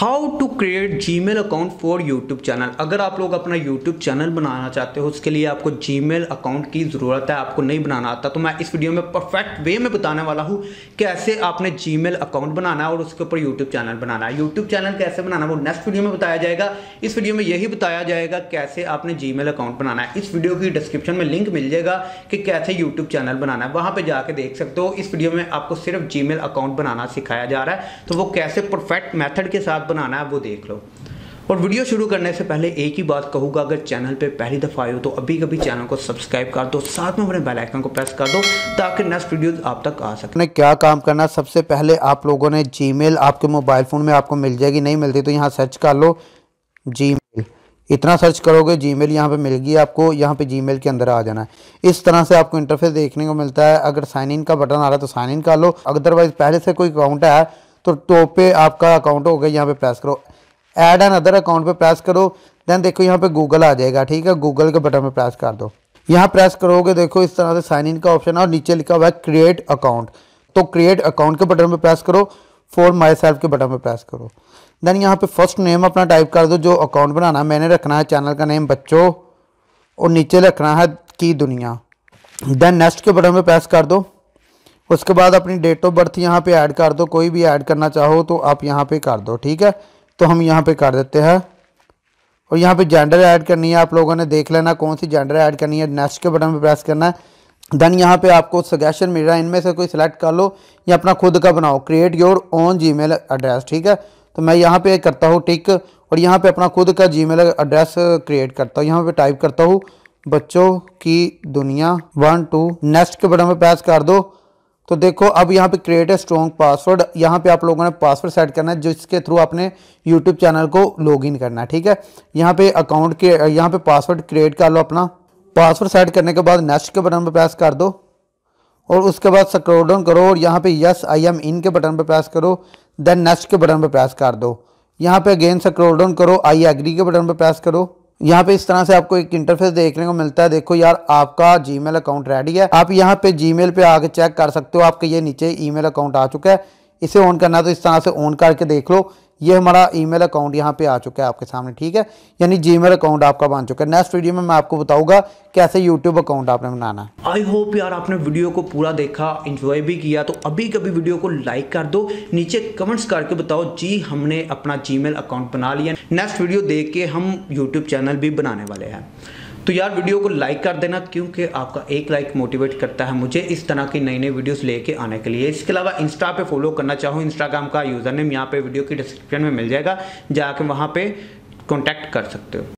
How to create Gmail account for YouTube channel अगर आप लोग अपना यूट्यूब चैनल बनाना चाहते हो, उसके लिए आपको जी मेल अकाउंट की ज़रूरत है, आपको नहीं बनाना आता तो मैं इस वीडियो में परफेक्ट वे में बताने वाला हूँ कैसे आपने जी मेल अकाउंट बनाना है और उसके ऊपर यूट्यूब चैनल बनाना है। यूट्यूब चैनल कैसे बनाना है, वो नेक्स्ट वीडियो में बताया जाएगा। इस वीडियो में यही बताया जाएगा कैसे आपने जी अकाउंट बनाना है। इस वीडियो की डिस्क्रिप्शन में लिंक मिल जाएगा कि कैसे यूट्यूब चैनल बनाना है। वहाँ पर जाकर देख सकते हो, इस वीडियो में आपको सिर्फ़ जी अकाउंट बनाना सिखाया जा रहा है। तो वो कैसे परफेक्ट मैथड के साथ बनाना है, वो देख लो। और वीडियो शुरू करने से पहले एक ही बात कहूँगा, अगर चैनल पे पहली दफ़ा आए हो तो अभी कभी चैनल को सब्सक्राइब कर दो, साथ में अपने बेल आइकन को प्रेस कर दो, ताकि नेक्स्ट वीडियो आप तक आ सके। क्या काम करना सबसे पहले आप लोगों ने जी आपके मोबाइल फ़ोन में आपको मिल जाएगी, नहीं मिलती तो यहाँ सर्च कर लो जी इतना सर्च करोगे जी मेल यहाँ पर मिल गई आपको, यहाँ पे जी के अंदर आ जाना है। इस तरह से आपको इंटरफेस देखने को मिलता है। अगर साइन इन का बटन आ रहा है तो साइन इन कर लो। अदरवाइज़ पहले से कोई अकाउंट है तो टॉप पे आपका अकाउंट हो गया, यहाँ पे प्रेस करो। ऐड एन अदर अकाउंट पे प्रेस करो देन देखो यहाँ पे गूगल आ जाएगा, ठीक है? गूगल के बटन पे प्रेस कर दो। यहाँ प्रेस करोगे, देखो इस तरह से साइन इन का ऑप्शन है, और नीचे लिखा हुआ है क्रिएट अकाउंट तो क्रिएट अकाउंट के बटन पे प्रेस करो फॉर माई सेल्फ के बटन पे प्रेस करो। देन यहाँ पे फ़र्स्ट नेम अपना टाइप कर दो, जो अकाउंट बनाना मैंने रखना है चैनल का नेम बच्चों, और नीचे रखना है की दुनिया। देन नेक्स्ट के बटन पे प्रेस कर दो। उसके बाद अपनी डेट ऑफ़ बर्थ यहाँ पे ऐड कर दो, कोई भी ऐड करना चाहो तो आप यहाँ पे कर दो, ठीक है? तो हम यहाँ पे कर देते हैं। और यहाँ पे जेंडर ऐड करनी है, आप लोगों ने देख लेना कौन सी जेंडर ऐड करनी है नेक्स्ट के बटन पे प्रेस करना है। देन यहाँ पे आपको सजेशन मिल रहा है, इनमें से कोई सिलेक्ट कर लो या अपना खुद का बनाओ। Create your own G address ठीक है? तो मैं यहाँ पे करता हूँ टिक और यहाँ पे अपना खुद का जी एड्रेस क्रिएट करता हूँ। यहाँ पे टाइप करता हूँ, बच्चों की दुनिया वन टू नेक्स्ट के बटन पे प्रेस कर दो। तो देखो, अब यहाँ पे क्रिएट ए स्ट्रॉन्ग पासवर्ड यहाँ पे आप लोगों ने पासवर्ड सेट करना है, जिसके थ्रू आपने यूट्यूब चैनल को लॉगिन करना है, ठीक है? यहाँ पे अकाउंट के, यहाँ पे पासवर्ड क्रिएट कर लो अपना। पासवर्ड सेट करने के बाद नेक्स्ट के बटन पर प्रेस कर दो। और उसके बाद स्क्रॉल डाउन करो और यहाँ पे यस आई एम इन के बटन पर प्रेस करो। देन नेक्स्ट के बटन पर प्रेस कर दो। यहाँ पे अगेन स्क्रॉल डाउन करो आई एग्री के बटन पर प्रेस करो। यहाँ पे इस तरह से आपको एक इंटरफेस देखने को मिलता है। देखो यार, आपका जीमेल अकाउंट रेडी है। आप यहाँ पे जीमेल पे आके चेक कर सकते हो। आपके ये नीचे ईमेल अकाउंट आ चुका है। इसे ऑन करना है तो इस तरह से ऑन करके देख लो। ये हमारा ईमेल अकाउंट यहाँ पे आ चुका है आपके सामने, ठीक है? यानी जीमेल अकाउंट आपका बन चुका है। नेक्स्ट वीडियो में मैं आपको बताऊँगा कैसे यूट्यूब अकाउंट आपने बनाना है। आई होप यार आपने वीडियो को पूरा देखा इंजॉय भी किया तो अभी कभी वीडियो को लाइक कर दो। नीचे कमेंट्स करके बताओ, जी, हमने अपना जी अकाउंट बना लिया। नेक्स्ट वीडियो देख के हम यूट्यूब चैनल भी बनाने वाले हैं। तो यार वीडियो को लाइक कर देना, क्योंकि आपका एक लाइक मोटिवेट करता है मुझे इस तरह की नई नई वीडियोस लेके आने के लिए। इसके अलावा इंस्टा पे फॉलो करना चाहो इंस्टाग्राम का यूज़र नेम यहाँ पे वीडियो की डिस्क्रिप्शन में मिल जाएगा, जाके वहाँ पे कॉन्टैक्ट कर सकते हो।